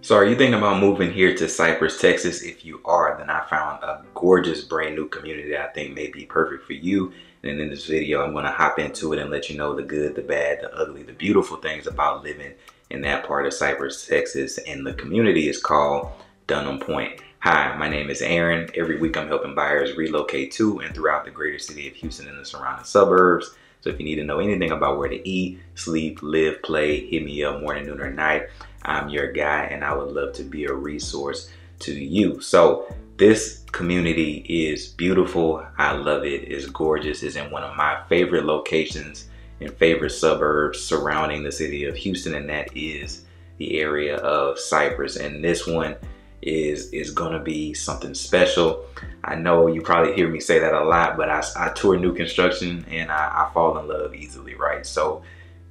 So are you thinking about moving here to Cypress, Texas? If you are, then I found a gorgeous brand new community that I think may be perfect for you. And in this video, I'm gonna hop into it and let you know the good, the bad, the ugly, the beautiful things about living in that part of Cypress, Texas. And the community is called Dunham Pointe. Hi, my name is Aaron. Every week I'm helping buyers relocate to and throughout the greater city of Houston and the surrounding suburbs. So if you need to know anything about where to eat, sleep, live, play, hit me up morning, noon, or night. I'm your guy and I would love to be a resource to you. So this community is beautiful. I love it. It's gorgeous. It's in one of my favorite locations and favorite suburbs surrounding the city of Houston and that is the area of Cypress. And this one is is gonna be something special. I know you probably hear me say that a lot, but I, I tour new construction and I, I fall in love easily, right? So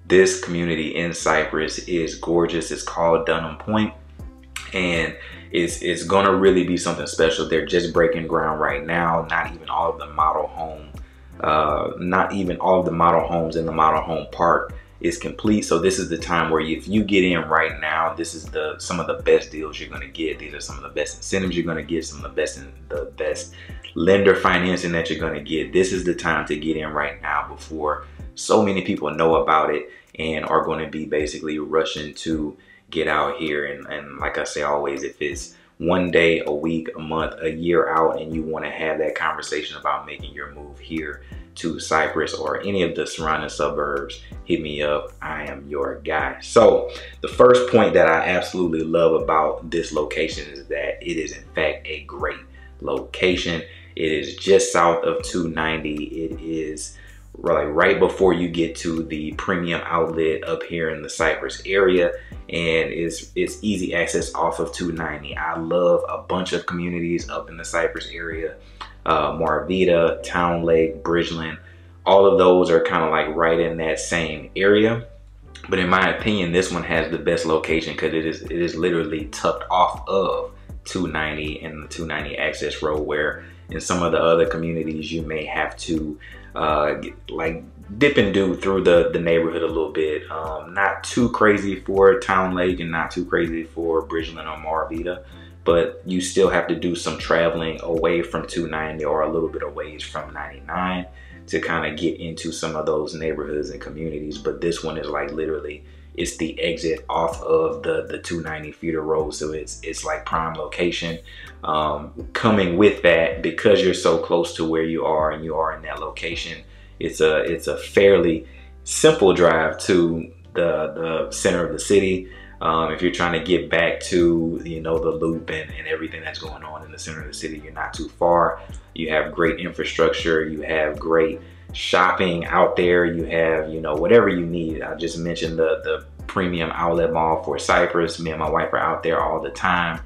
this community in Cypress is gorgeous. It's called Dunham Pointe and it's, it's gonna really be something special. They're just breaking ground right now. Not even all of the model home, uh, not even all of the model homes in the model home park is complete. So this is the time where if you get in right now, this is the some of the best deals you're gonna get. These are some of the best incentives you're gonna get, some of the best the best lender financing that you're gonna get. This is the time to get in right now before so many people know about it and are gonna be basically rushing to get out here. And, and like I say always, if it's one day, a week, a month, a year out, and you wanna have that conversation about making your move here, to Cypress or any of the surrounding suburbs, hit me up. I am your guy. So the first point that I absolutely love about this location is that it is in fact a great location. It is just south of 290. It is right, right before you get to the premium outlet up here in the Cypress area and it's, it's easy access off of 290. I love a bunch of communities up in the Cypress area uh, Marvida, Towne Lake, Bridgeland. All of those are kind of like right in that same area. But in my opinion, this one has the best location because it is it is literally tucked off of 290 and the 290 access road where in some of the other communities you may have to uh, like dip and do through the, the neighborhood a little bit. Um, not too crazy for Towne Lake and not too crazy for Bridgeland or Marvida but you still have to do some traveling away from 290 or a little bit away from 99 to kind of get into some of those neighborhoods and communities. But this one is like literally, it's the exit off of the, the 290 feeder road. So it's, it's like prime location. Um, coming with that, because you're so close to where you are and you are in that location, it's a, it's a fairly simple drive to the, the center of the city. Um, if you're trying to get back to, you know, the loop and, and everything that's going on in the center of the city, you're not too far. You have great infrastructure. You have great shopping out there. You have, you know, whatever you need. I just mentioned the, the premium outlet mall for Cypress. Me and my wife are out there all the time.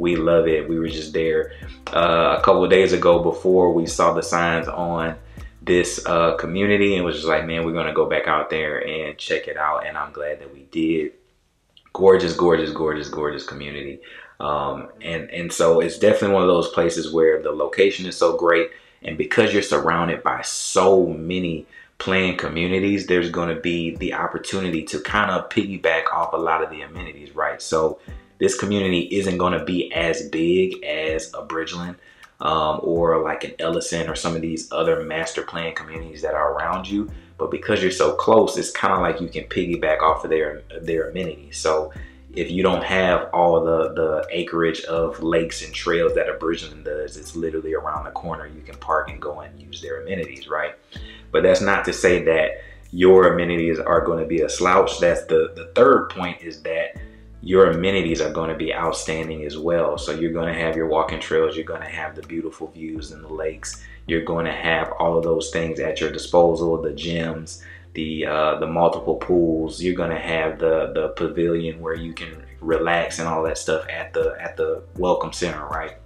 We love it. We were just there uh, a couple days ago before we saw the signs on this uh, community and was just like, man, we're gonna go back out there and check it out. And I'm glad that we did gorgeous, gorgeous, gorgeous, gorgeous community. Um, and, and so it's definitely one of those places where the location is so great. And because you're surrounded by so many planned communities, there's going to be the opportunity to kind of piggyback off a lot of the amenities, right? So this community isn't going to be as big as a Bridgeland um, or like an Elyson or some of these other master plan communities that are around you. But because you're so close, it's kind of like you can piggyback off of their their amenities. So if you don't have all the, the acreage of lakes and trails that a Bridgeland does, it's literally around the corner. You can park and go and use their amenities, right? But that's not to say that your amenities are going to be a slouch. That's the, the third point is that your amenities are going to be outstanding as well. So you're going to have your walking trails, you're going to have the beautiful views and the lakes, you're going to have all of those things at your disposal, the gyms, the uh, the multiple pools. You're going to have the the pavilion where you can relax and all that stuff at the at the welcome center, right?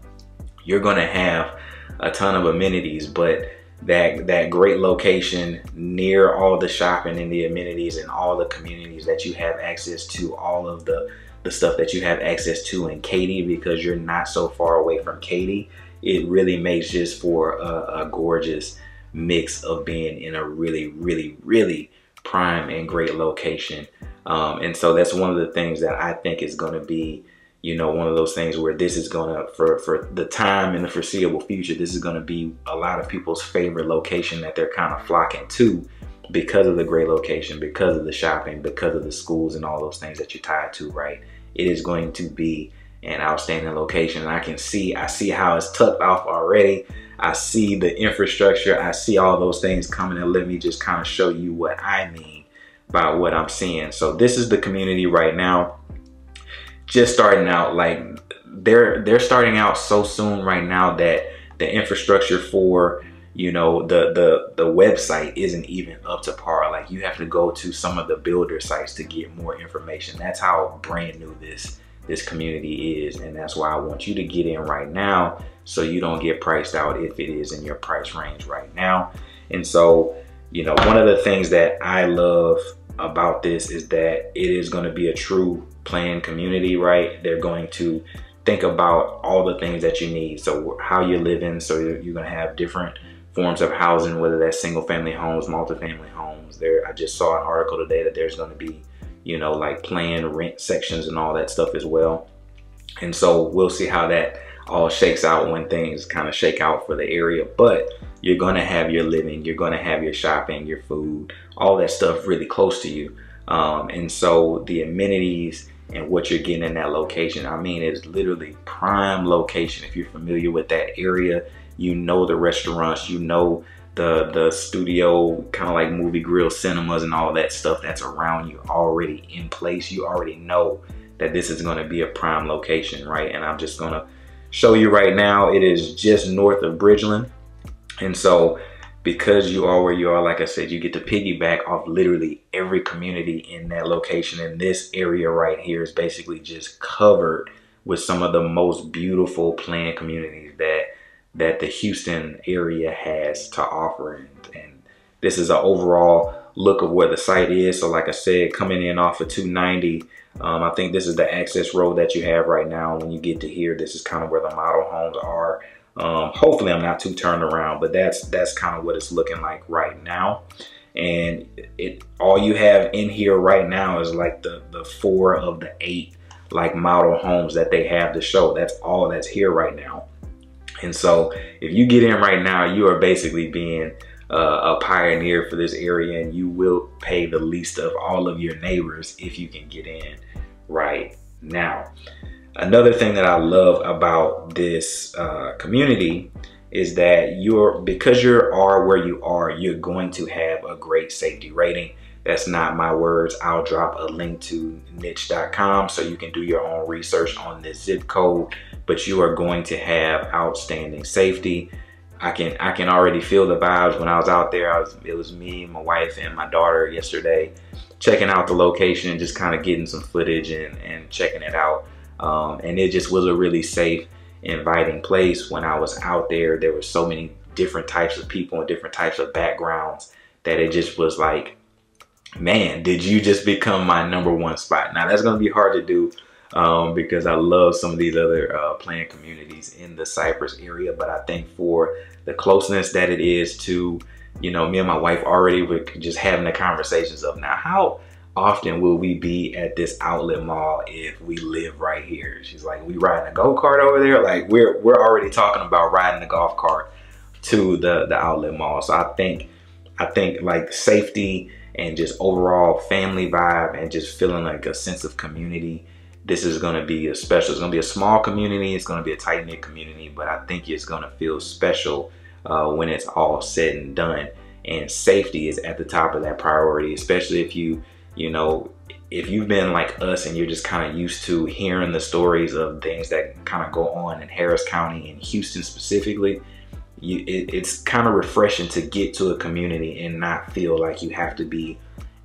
You're going to have a ton of amenities, but that that great location near all the shopping and the amenities and all the communities that you have access to all of the the stuff that you have access to in Katy because you're not so far away from Katy it really makes just for a, a gorgeous mix of being in a really really really prime and great location. Um, and so that's one of the things that I think is going to be you know, one of those things where this is gonna for for the time in the foreseeable future, this is gonna be a lot of people's favorite location that they're kind of flocking to because of the great location, because of the shopping, because of the schools and all those things that you're tied to, right? It is going to be an outstanding location. And I can see, I see how it's tucked off already. I see the infrastructure. I see all those things coming and let me just kind of show you what I mean by what I'm seeing. So this is the community right now. Just starting out, like they're they're starting out so soon right now that the infrastructure for you know the the the website isn't even up to par. Like you have to go to some of the builder sites to get more information. That's how brand new this this community is. And that's why I want you to get in right now so you don't get priced out if it is in your price range right now. And so you know one of the things that I love about this is that it is going to be a true planned community right? They're going to think about all the things that you need. So how you're living so you're, you're going to have different forms of housing whether that's single family homes multifamily homes there I just saw an article today that there's going to be you know, like planned rent sections and all that stuff as well. And so we'll see how that all shakes out when things kind of shake out for the area. But you're going to have your living, you're going to have your shopping, your food, all that stuff really close to you. Um, and so the amenities and what you're getting in that location, I mean, it's literally prime location. If you're familiar with that area, you know the restaurants, you know the the studio kind of like movie grill cinemas and all that stuff that's around you already in place. You already know that this is going to be a prime location right? And i'm just going to show you right now it is just north of bridgeland. And so because you are where you are like i said you get to piggyback off literally every community in that location. And this area right here is basically just covered with some of the most beautiful planned communities that that the Houston area has to offer. And, and this is an overall look of where the site is. So like I said, coming in off of 290, um, I think this is the access road that you have right now. When you get to here, this is kind of where the model homes are. Um, hopefully I'm not too turned around, but that's that's kind of what it's looking like right now. And it all you have in here right now is like the, the four of the eight like model homes that they have to show. That's all that's here right now. And so if you get in right now, you are basically being uh, a pioneer for this area and you will pay the least of all of your neighbors if you can get in right now. Another thing that I love about this uh, community is that you're because you are where you are, you're going to have a great safety rating. That's not my words. I'll drop a link to niche.com so you can do your own research on this zip code but you are going to have outstanding safety. I can I can already feel the vibes when I was out there. I was it was me, my wife, and my daughter yesterday checking out the location, and just kind of getting some footage and, and checking it out. Um, and it just was a really safe, inviting place. When I was out there, there were so many different types of people and different types of backgrounds that it just was like, man, did you just become my number one spot? Now that's gonna be hard to do um, because I love some of these other uh, planned communities in the Cypress area. But I think for the closeness that it is to, you know, me and my wife already were just having the conversations of now how often will we be at this outlet mall if we live right here? She's like, we riding a go-kart over there. Like we're, we're already talking about riding the golf cart to the, the outlet mall. So I think, I think like safety and just overall family vibe and just feeling like a sense of community this is going to be a special, it's going to be a small community, it's going to be a tight knit community, but I think it's going to feel special uh, when it's all said and done. And safety is at the top of that priority, especially if you, you know, if you've been like us and you're just kind of used to hearing the stories of things that kind of go on in Harris County and Houston specifically, you, it, it's kind of refreshing to get to a community and not feel like you have to be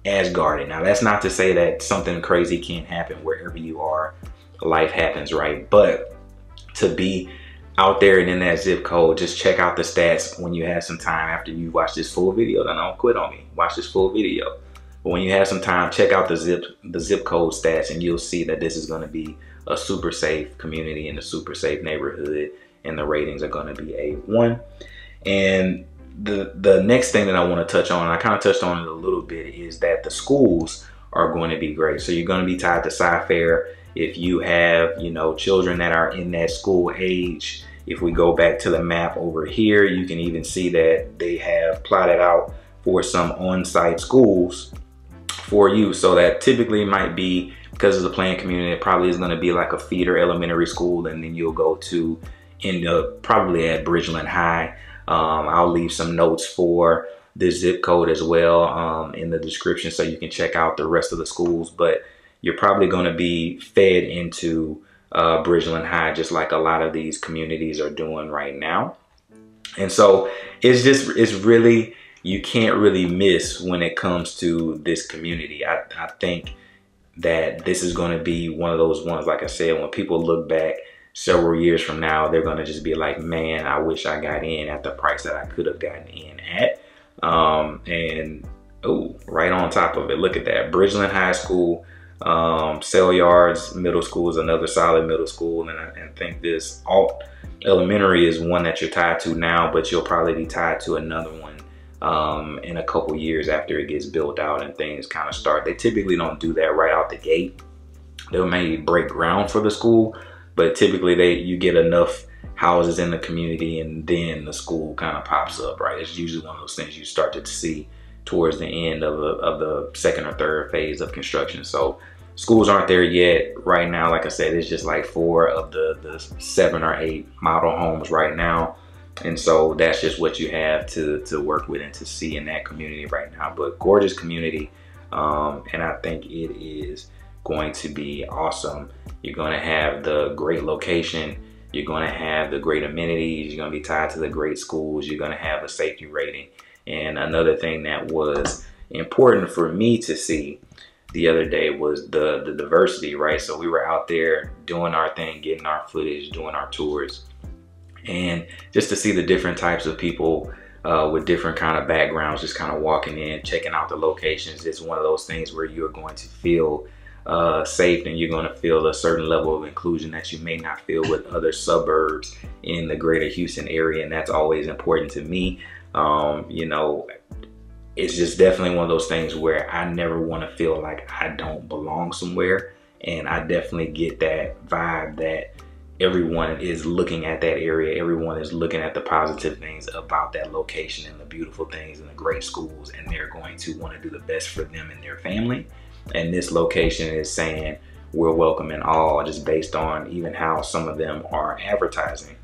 as guarded. Now, that's not to say that something crazy can't happen wherever you are. Life happens, right? But to be out there and in that zip code, just check out the stats when you have some time after you watch this full video. Then don't quit on me. Watch this full video. But when you have some time, check out the zip the zip code stats and you'll see that this is going to be a super safe community in a super safe neighborhood and the ratings are going to be A1. And the the next thing that I want to touch on, I kind of touched on it a little bit, is that the schools are going to be great. So you're going to be tied to Cy-Fair. if you have, you know, children that are in that school age, if we go back to the map over here, you can even see that they have plotted out for some on-site schools for you. So that typically might be, because of the planned community, it probably is gonna be like a feeder elementary school and then you'll go to end up probably at Bridgeland High. Um, I'll leave some notes for the zip code as well um, in the description so you can check out the rest of the schools. But you're probably going to be fed into uh, Bridgeland High, just like a lot of these communities are doing right now. And so it's just, it's really, you can't really miss when it comes to this community. I, I think that this is going to be one of those ones, like I said, when people look back several years from now, they're to just be like, man, I wish I got in at the price that I could have gotten in at. Um, and oh, right on top of it, look at that. Bridgeland High School, um, Salyards Middle School is another solid middle school. And I, and think this Ault elementary is one that you're tied to now, but you'll probably be tied to another one um, in a couple years after it gets built out and things kind of start. They typically don't do that right out the gate. They'll maybe break ground for the school, but typically they you get enough houses in the community and then the school kind of pops up, right? It's usually one of those things you start to see towards the end of the, of the second or third phase of construction. So schools aren't there yet. Right now, like I said, it's just like four of the, the seven or eight model homes right now. And so that's just what you have to, to work with and to see in that community right now. But gorgeous community. Um, and I think it is going to be awesome. You're going to have the great location you're going to have the great amenities. You're going to be tied to the great schools. You're going to have a safety rating. And another thing that was important for me to see the other day was the, the diversity, right? So we were out there doing our thing, getting our footage, doing our tours. And just to see the different types of people uh, with different kind of backgrounds, just kind of walking in, checking out the locations. It's one of those things where you're going to feel uh, safe and you're going to feel a certain level of inclusion that you may not feel with other suburbs in the greater Houston area. And that's always important to me. Um, you know, it's just definitely one of those things where I never want to feel like I don't belong somewhere. And I definitely get that vibe that everyone is looking at that area. Everyone is looking at the positive things about that location and the beautiful things and the great schools. And they're going to want to do the best for them and their family and this location is saying we're welcoming all just based on even how some of them are advertising.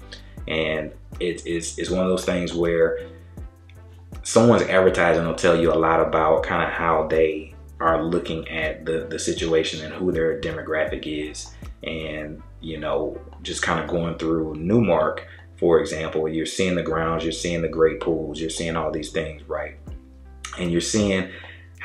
And it's, it's, it's one of those things where someone's advertising will tell you a lot about kind of how they are looking at the, the situation and who their demographic is. And you know just kind of going through Newmark for example you're seeing the grounds you're seeing the great pools you're seeing all these things right? And you're seeing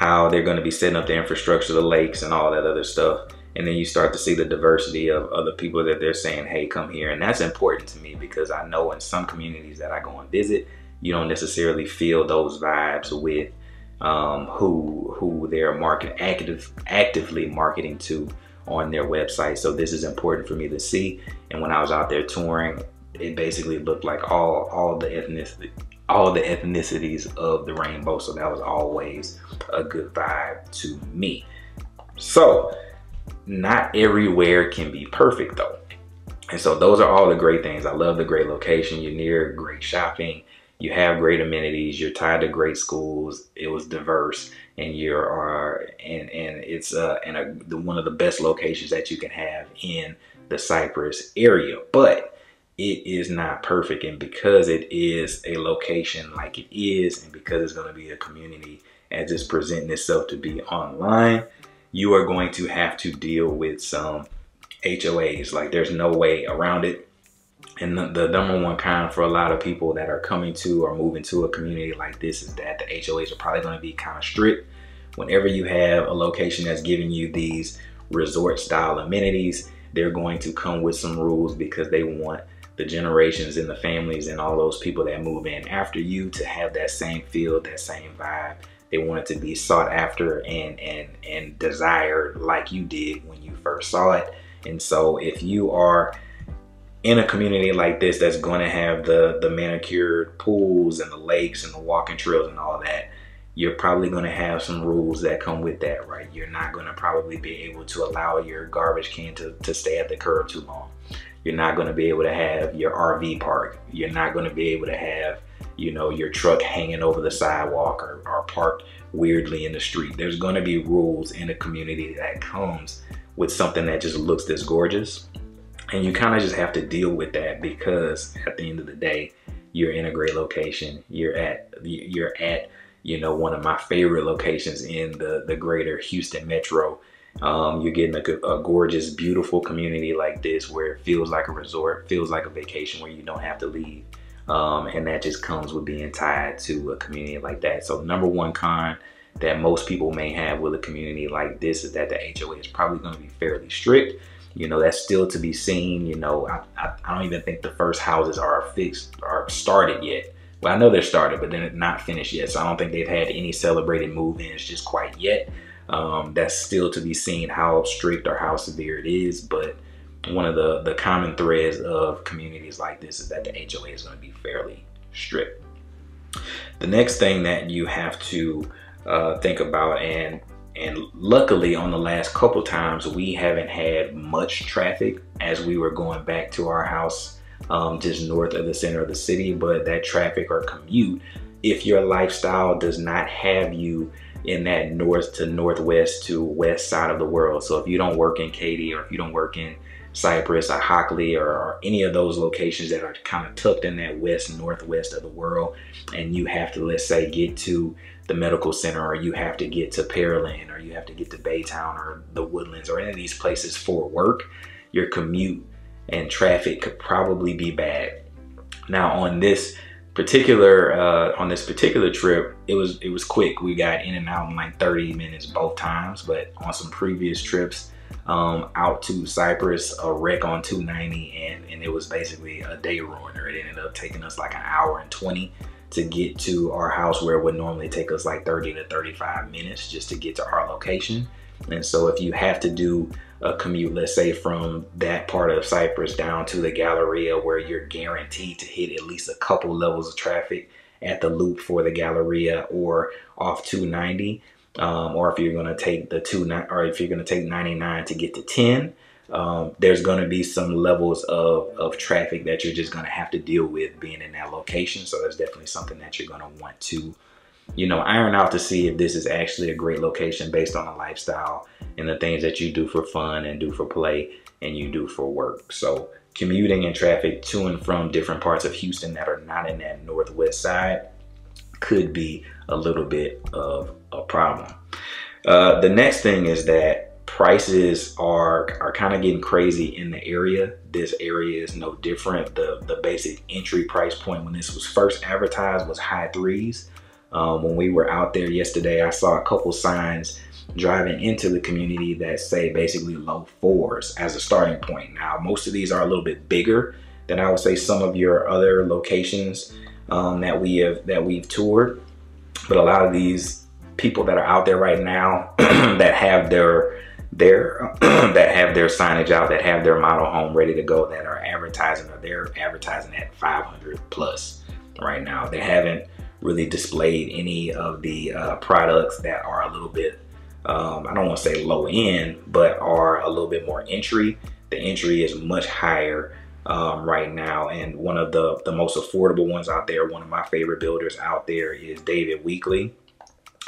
how they're going to be setting up the infrastructure, the lakes and all that other stuff. And then you start to see the diversity of other people that they're saying, hey, come here. And that's important to me because I know in some communities that I go and visit, you don't necessarily feel those vibes with um, who who they're market active actively marketing to on their website. So this is important for me to see. And when I was out there touring, it basically looked like all all the ethnicity all the ethnicities of the rainbow. So that was always a good vibe to me. So not everywhere can be perfect though. And so those are all the great things. I love the great location. You're near great shopping. You have great amenities. You're tied to great schools. It was diverse, and you are and and it's uh in a the, one of the best locations that you can have in the Cypress area. But it is not perfect. And because it is a location like it is, and because it's going to be a community as it's presenting itself to be online, you are going to have to deal with some HOAs. Like there's no way around it. And the, the, number one con for a lot of people that are coming to or moving to a community like this is that the HOAs are probably going to be kind of strict. Whenever you have a location that's giving you these resort style amenities, they're going to come with some rules because they want the generations and the families and all those people that move in after you to have that same feel, that same vibe. They want it to be sought after and and and desired like you did when you first saw it. And so if you are in a community like this that's going to have the the manicured pools and the lakes and the walking trails and all that, you're probably going to have some rules that come with that, right? You're not going to probably be able to allow your garbage can to, to stay at the curb too long. You're not going to be able to have your RV park. You're not going to be able to have, you know, your truck hanging over the sidewalk or, or parked weirdly in the street. There's going to be rules in a community that comes with something that just looks this gorgeous. And you kind of just have to deal with that because at the end of the day, you're in a great location. You're at you're at you know one of my favorite locations in the the greater Houston metro. Um, you're getting a, a, gorgeous, beautiful community like this where it feels like a resort, feels like a vacation where you don't have to leave. Um, and that just comes with being tied to a community like that. So number one con that most people may have with a community like this is that the HOA is probably going to be fairly strict. You know, that's still to be seen. You know, I, I, I don't even think the first houses are fixed or started yet. Well, I know they're started, but they're not finished yet. So I don't think they've had any celebrated move-ins just quite yet. Um, that's still to be seen how strict or how severe it is. But one of the, the common threads of communities like this is that the HOA is going to be fairly strict. The next thing that you have to uh, think about and and luckily on the last couple times we haven't had much traffic as we were going back to our house um, just north of the center of the city but that traffic or commute if your lifestyle does not have you in that north to northwest to west side of the world so if you don't work in Katy or if you don't work in Cypress or Hockley or, or, any of those locations that are kind of tucked in that west northwest of the world and you have to let's say get to the medical center or you have to get to Pearland or you have to get to Baytown or the Woodlands or any of these places for work, your commute and traffic could probably be bad. Now on this particular uh, on this particular trip, it was it was quick. We got in and out in like 30 minutes both times, but on some previous trips um, out to Cypress, a wreck on 290, and, and it was basically a day ruiner. It ended up taking us like an hour and 20 to get to our house where it would normally take us like 30 to 35 minutes just to get to our location. And so if you have to do a commute, let's say from that part of Cypress down to the Galleria where you're guaranteed to hit at least a couple levels of traffic at the loop for the Galleria or off 290, um, or if you're gonna take the two, or if you're gonna take 99 to get to 10, um, there's going to be some levels of, of traffic that you're just going to have to deal with being in that location. So that's definitely something that you're going to want to, you know, iron out to see if this is actually a great location based on the lifestyle and the things that you do for fun and do for play and you do for work. So commuting and traffic to and from different parts of Houston that are not in that northwest side could be a little bit of a problem. Uh, the next thing is that prices are are kind of getting crazy in the area. This area is no different. The the basic entry price point when this was first advertised was high threes. Um, when we were out there yesterday, I saw a couple signs driving into the community that say basically low fours as a starting point. Now, most of these are a little bit bigger than I would say some of your other locations um, that we have that we've toured. But a lot of these people that are out there right now that have their their that have their signage out, that have their model home ready to go, that are advertising or they're advertising at 500 plus right now. They haven't really displayed any of the uh, products that are a little bit, um, I don't want to say low end, but are a little bit more entry. The entry is much higher um, right now. And one of the, the most affordable ones out there, one of my favorite builders out there is David Weekley.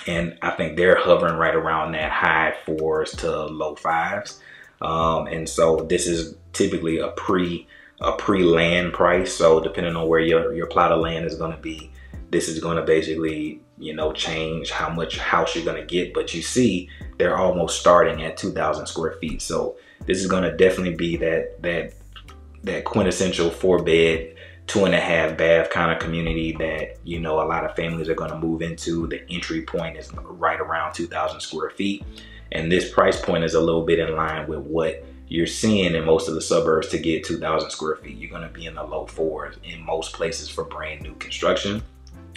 and I think they're hovering right around that high fours to low fives. Um, and so this is typically a pre a pre land price. So depending on where your your plot of land is going to be, this is going to basically you know change how much house you're going to get. But you see, they're almost starting at 2,000 square feet. So this is going to definitely be that that that quintessential four bed two and a half bath kind of community that you know a lot of families are going to move into the entry point is right around 2000 square feet and this price point is a little bit in line with what you're seeing in most of the suburbs to get 2000 square feet you're going to be in the low fours in most places for brand new construction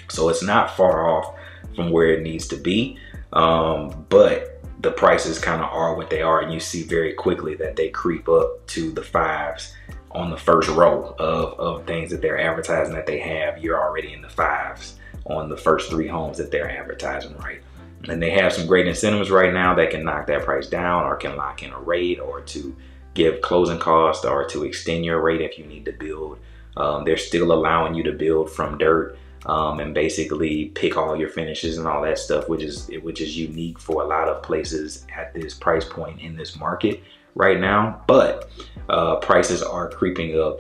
so it's not far off from where it needs to be um, but the prices kind of are what they are and you see very quickly that they creep up to the fives on the first row of, of things that they're advertising that they have, you're already in the fives on the first three homes that they're advertising, right? And they have some great incentives right now that can knock that price down or can lock in a rate or to give closing costs or to extend your rate if you need to build. Um, they're still allowing you to build from dirt um, and basically pick all your finishes and all that stuff, which is which is unique for a lot of places at this price point in this market right now. But uh, prices are creeping up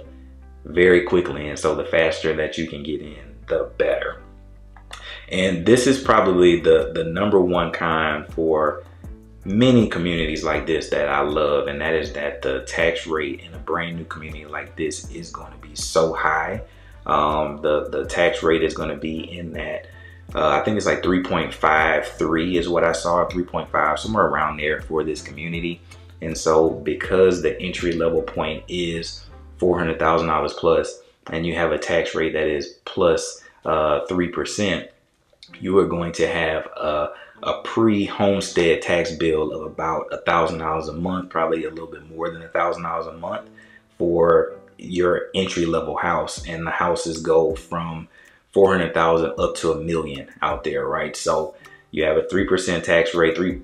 very quickly, and so the faster that you can get in, the better. And this is probably the the number one kind for many communities like this that I love, and that is that the tax rate in a brand new community like this is going to be so high. Um, the the tax rate is going to be in that. Uh, I think it's like 3.53 is what I saw, 3.5 somewhere around there for this community. And so because the entry level point is $400,000 plus, and you have a tax rate that is plus uh, 3%, you are going to have a, a pre-homestead tax bill of about a thousand dollars a month, probably a little bit more than a thousand dollars a month for your entry level house. And the houses go from 400,000 up to a million out there, right? So you have a 3% tax rate, three,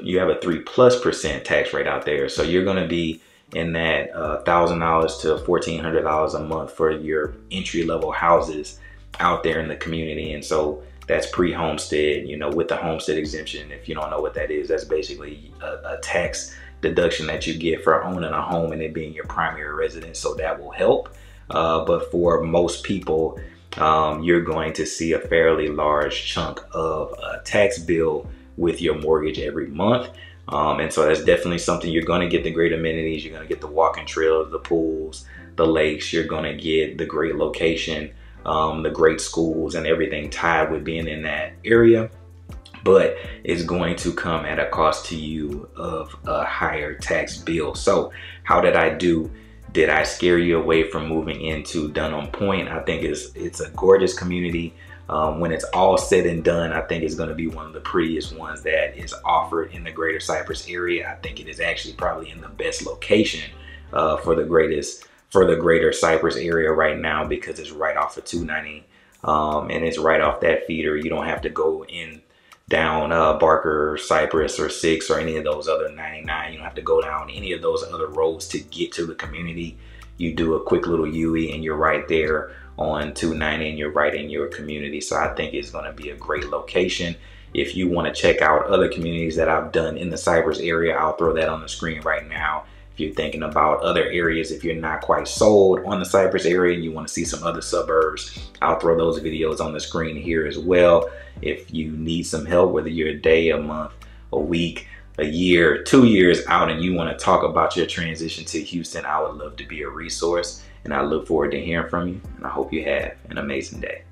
you have a three plus percent tax rate out there. So you're going to be in that uh, thousand dollars to fourteen hundred dollars a month for your entry level houses out there in the community. And so that's pre-homestead, you know, with the homestead exemption. If you don't know what that is, that's basically a, a, tax deduction that you get for owning a home and it being your primary residence. So that will help. Uh, but for most people, um, you're going to see a fairly large chunk of a tax bill with your mortgage every month. Um, and so that's definitely something you're going to get the great amenities. You're going to get the walking trails, the pools, the lakes. You're going to get the great location um, the great schools and everything tied with being in that area but it's going to come at a cost to you of a higher tax bill. So how did I do? Did I scare you away from moving into Dunham Pointe? I think it's it's a gorgeous community. Um, when it's all said and done, I think it's going to be one of the prettiest ones that is offered in the greater Cypress area. I think it is actually probably in the best location uh, for the greatest for the greater Cypress area right now because it's right off of 290 um, and it's right off that feeder. You don't have to go in down uh, Barker, Cypress, or Six, or any of those other 99. You don't have to go down any of those other roads to get to the community. You do a quick little UE and you're right there on 290 and you're right in your community. So I think it's going to be a great location. If you want to check out other communities that I've done in the Cypress area, I'll throw that on the screen right now you're thinking about other areas, if you're not quite sold on the Cypress area and you want to see some other suburbs, I'll throw those videos on the screen here as well. If you need some help, whether you're a day, a month, a week, a year, two years out, and you want to talk about your transition to Houston, I would love to be a resource. And I look forward to hearing from you. And I hope you have an amazing day.